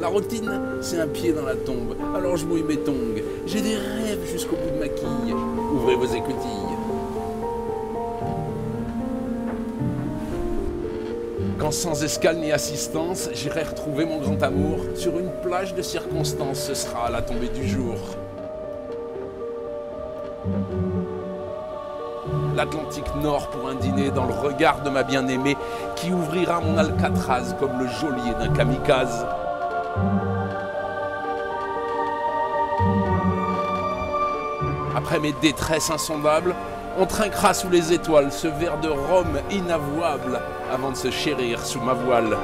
La routine, c'est un pied dans la tombe. Alors je mouille mes tongs. J'ai des rêves jusqu'au bout de ma quille. Ouvrez vos écoutilles. Quand sans escale ni assistance, j'irai retrouver mon grand amour sur une plage de circonstances, ce sera la tombée du jour. L'Atlantique Nord pour un dîner dans le regard de ma bien-aimée qui ouvrira mon Alcatraz comme le geôlier d'un kamikaze. Après mes détresses insondables, on trinquera sous les étoiles ce verre de rhum inavouable avant de se chérir sous ma voile.